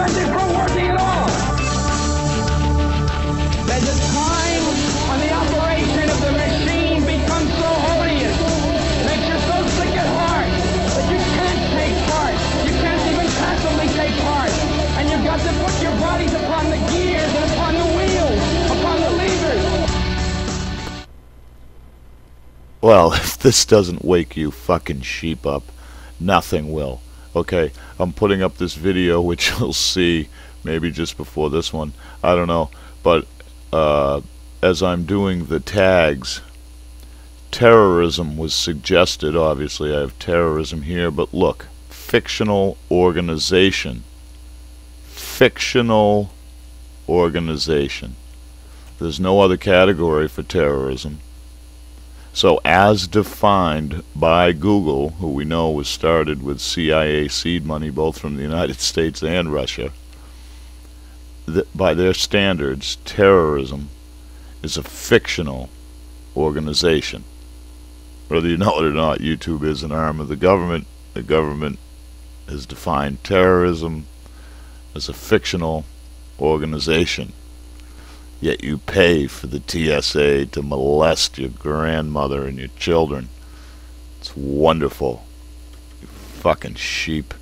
prevented from working at all. There's a time when the operation of the machine becomes so odious, makes you so sick at heart that you can't take part. You can't even passively take part. And you've got to put your bodies upon the gears and upon the wheels, upon the levers. Well, if this doesn't wake you fucking sheep up, nothing will. Okay, I'm putting up this video, which you'll see maybe just before this one. I don't know. But uh, as I'm doing the tags, terrorism was suggested. Obviously, I have terrorism here, but look, fictional organization. Fictional organization. There's no other category for terrorism. So as defined by Google, who we know was started with CIA seed money both from the United States and Russia, th by their standards, terrorism is a fictional organization. Whether you know it or not, YouTube is an arm of the government. The government has defined terrorism as a fictional organization. Yet you pay for the TSA to molest your grandmother and your children. It's wonderful. You fucking sheep.